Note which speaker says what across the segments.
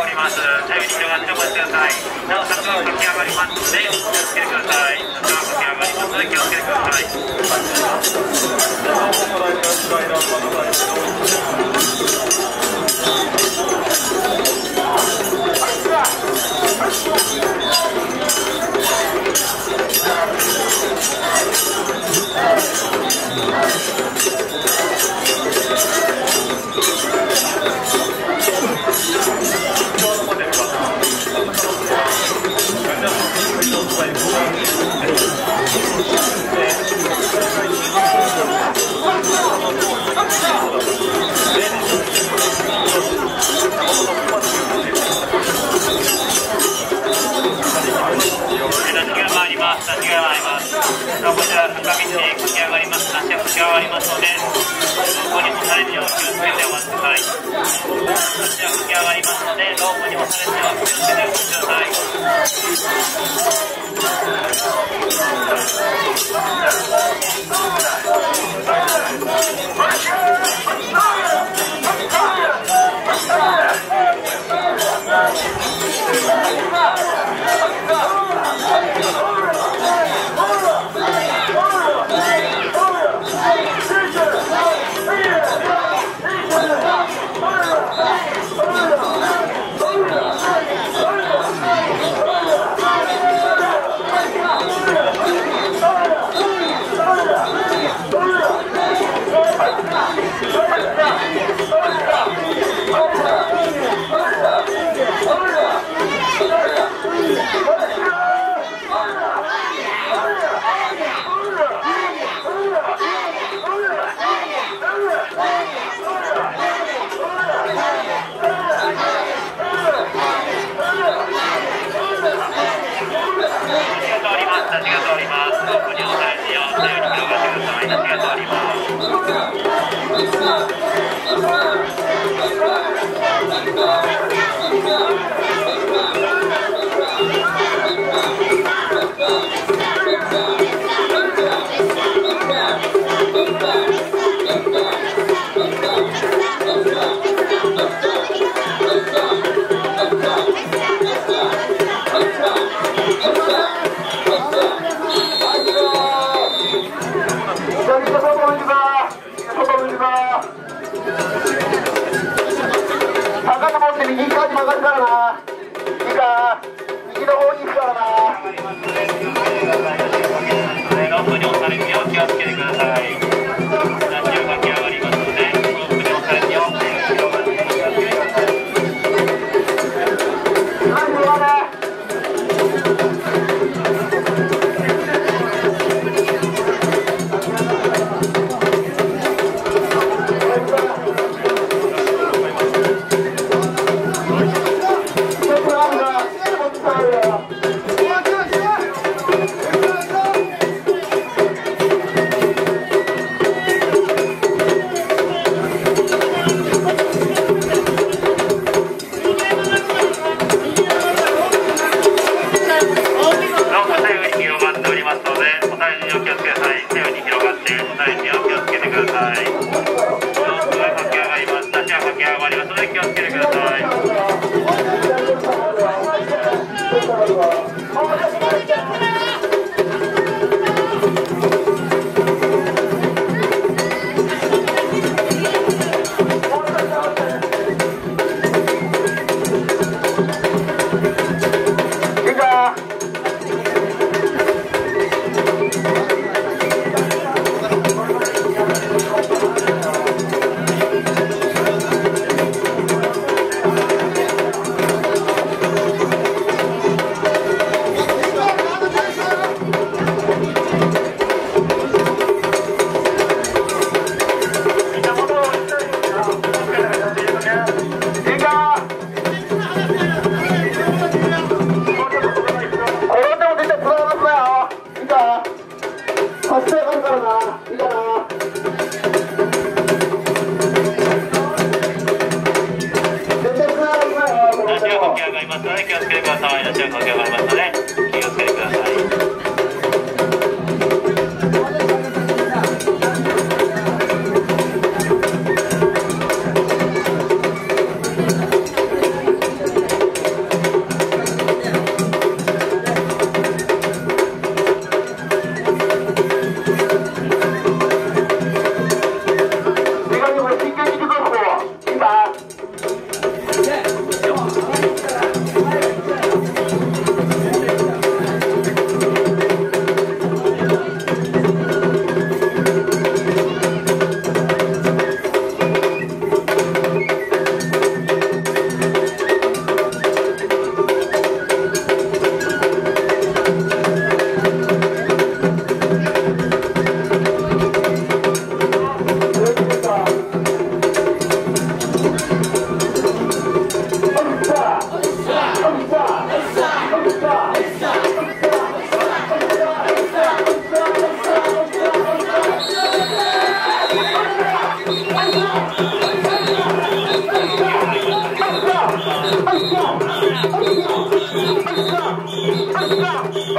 Speaker 1: おります。左右に広がってお待ちくださいなお柵が駆け上がりますのでお気をつけてください。柵が駆け上がりますので気をつけてください。ますさあこちら坂道で駆け上がります足が駆け上がりますのでロープに押されるよう気をつけてお待ちください足が駆け上がりますのでロープに押されるよう気をつけてお待ちください立ちが通
Speaker 2: 高と思って右側に曲がるからな。いいか。右の方に行くからな。
Speaker 1: ください。ロープが駆け上がります。立ちが駆け上がります。ので気をつけてください。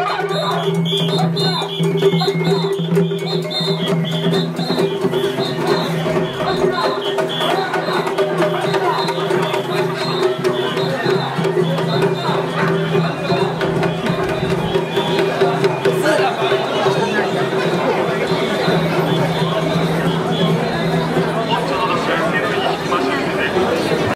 Speaker 1: Vai
Speaker 2: atrás! Vai!